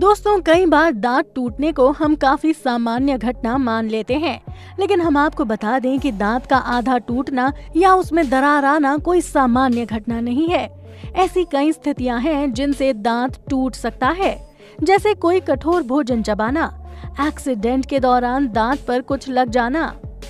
दोस्तों, कई बार दांत टूटने को हम काफ़ी सामान्य घटना मान लेते हैं। लेकिन हम आपको बता दें कि दांत का आधा टूटना या उसमें दरार आना कोई सामान्य घटना नहीं है। ऐसी कई स्थितियाँ हैं जिनसे दांत टूट सकता है। जैसे कोई कठोर भोजन चबाना, एक्सीडेंट के दौरान दांत पर कुछ लग जाना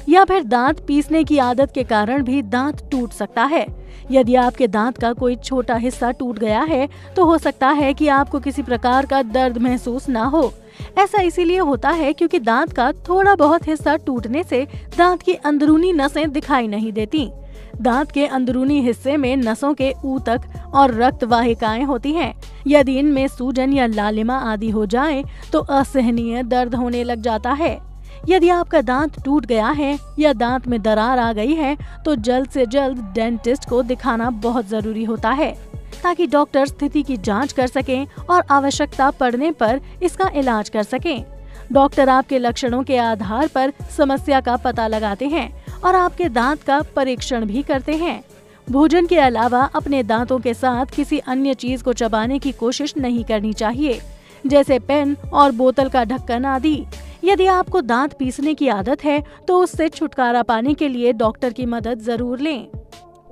या फिर दांत पीसने की आदत के कारण भी दांत टूट सकता है। यदि आपके दांत का कोई छोटा हिस्सा टूट गया है तो हो सकता है कि आपको किसी प्रकार का दर्द महसूस ना हो। ऐसा इसीलिए होता है क्योंकि दांत का थोड़ा बहुत हिस्सा टूटने से दांत की अंदरूनी नसें दिखाई नहीं देती। दांत के अंदरूनी हिस्से में नसों के ऊतक और रक्त वाहिकाएँ होती हैं। यदि इनमें सूजन या लालिमा आदि हो जाए तो असहनीय दर्द होने लग जाता है। यदि आपका दांत टूट गया है या दांत में दरार आ गई है तो जल्द से जल्द डेंटिस्ट को दिखाना बहुत ज़रूरी होता है, ताकि डॉक्टर स्थिति की जाँच कर सकें और आवश्यकता पड़ने पर इसका इलाज कर सकें। डॉक्टर आपके लक्षणों के आधार पर समस्या का पता लगाते हैं और आपके दांत का परीक्षण भी करते हैं। भोजन के अलावा अपने दांतों के साथ किसी अन्य चीज़ को चबाने की कोशिश नहीं करनी चाहिए, जैसे पेन और बोतल का ढक्कन आदि। यदि आपको दांत पीसने की आदत है तो उससे छुटकारा पाने के लिए डॉक्टर की मदद ज़रूर लें।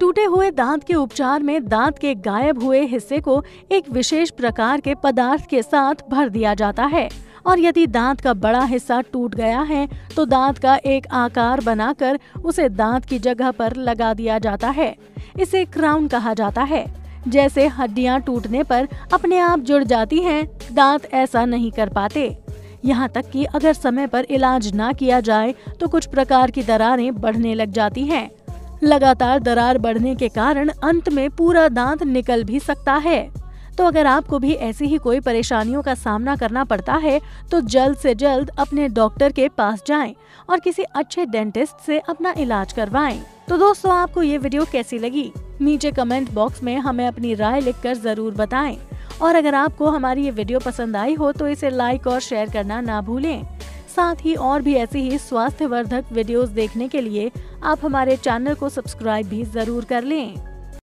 टूटे हुए दांत के उपचार में दांत के गायब हुए हिस्से को एक विशेष प्रकार के पदार्थ के साथ भर दिया जाता है। और यदि दांत का बड़ा हिस्सा टूट गया है तो दांत का एक आकार बनाकर उसे दांत की जगह पर लगा दिया जाता है। इसे क्राउन कहा जाता है। जैसे हड्डियाँ टूटने पर अपने आप जुड़ जाती हैं, दांत ऐसा नहीं कर पाते। यहाँ तक कि अगर समय पर इलाज ना किया जाए तो कुछ प्रकार की दरारें बढ़ने लग जाती हैं। लगातार दरार बढ़ने के कारण अंत में पूरा दांत निकल भी सकता है तो अगर आपको भी ऐसी ही कोई परेशानियों का सामना करना पड़ता है तो जल्द से जल्द अपने डॉक्टर के पास जाएँ और किसी अच्छे डेंटिस्ट से अपना इलाज करवाएँ। तो दोस्तों, आपको ये वीडियो कैसी लगी नीचे कमेंट बॉक्स में हमें अपनी राय लिखकर ज़रूर बताएँ और अगर आपको हमारी ये वीडियो पसंद आई हो तो इसे लाइक और शेयर करना ना भूलें। साथ ही और भी ऐसी ही स्वास्थ्य वर्धक वीडियोस देखने के लिए आप हमारे चैनल को सब्सक्राइब भी ज़रूर कर लें।